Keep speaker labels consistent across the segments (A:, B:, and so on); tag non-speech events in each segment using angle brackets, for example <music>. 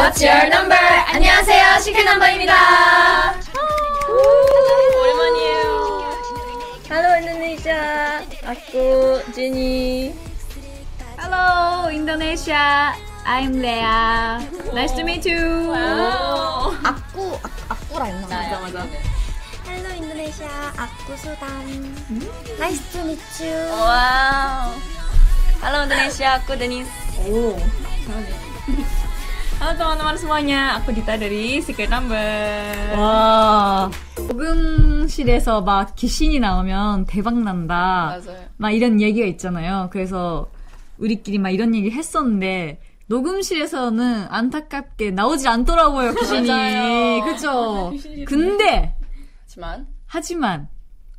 A: What's your number? 안녕하세요, 시크 넘버입니다.
B: 오랜만이에요.
C: Halo Indonesia, aku Jenny.
B: Hello Indonesia. I'm Lea. Nice to meet you.
D: 악구, 악, 악구라 했나?
B: 맞아 맞아.
D: Hello Indonesia, aku Sudan. Nice to meet you.
C: Wow. Halo Indonesia, aku Denise.
B: 오. Halo teman-teman semuanya, aku Dita dari Secret Number.
E: 와 녹음실에서 막 귀신이 나오면 대박 난다.
A: 맞아요.
E: 막 이런 얘기가 있잖아요. 그래서 우리끼리 막 이런 얘기 했었는데 녹음실에서는 안타깝게 나오질 않더라고요 귀신이. 그죠? <laughs> 근데
A: 하지만
E: 하지만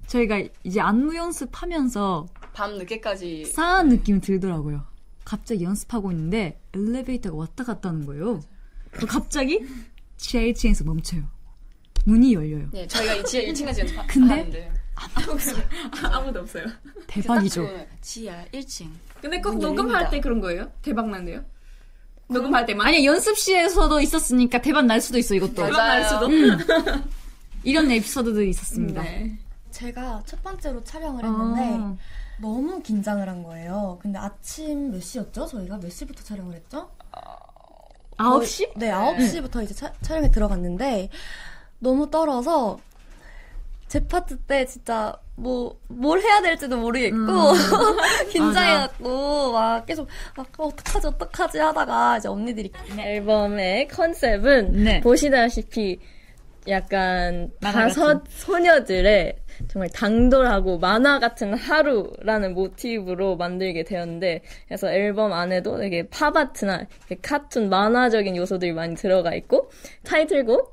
E: 저희가 이제 안무 연습하면서
A: 밤 늦게까지
E: 싸한 느낌이 들더라고요. 갑자기 연습하고 있는데 엘리베이터가 왔다 갔다 하는 거예요. 갑자기 지하 1층에서 멈춰요. 문이 열려요.
A: 네, 저희가 이 지하 1층까지 연습하는데
E: 근데?
B: 아무도 없어요.
E: 대박이죠.
A: 그 지하 1층
B: 근데
A: 꼭문
B: 녹음할. 때 그런 거예요? 대박 난대요? 녹음할 때만?
E: 아니 연습실에서도 있었으니까 대박 날 수도 있어 이것도.
B: 대박 날 수도.
E: 이런 에피소드도 있었습니다.
B: 네.
D: 제가 첫 번째로 촬영을 했는데
E: 어.
D: 너무 긴장을 한 거예요. 근데 아침 몇 시였죠? 저희가 몇 시부터 촬영을 했죠?
E: 9시?
D: 네, 9시부터 이제 차- 촬영에 들어갔는데 너무 떨어서 제 파트 때 진짜 뭐 뭘 해야 될지도 모르겠고 <laughs> 긴장해갖고 막 계속 아, 어떡하지 어떡하지 하다가 이제 언니들이
C: 앨범의 컨셉은
E: 네.
C: 보시다시피 약간 다섯 소녀들의 정말 당돌하고 만화 같은 하루라는 모티브로 만들게 되었는데 그래서 앨범 안에도 되게 팝아트나 카툰 만화적인 요소들이 많이 들어가 있고 타이틀곡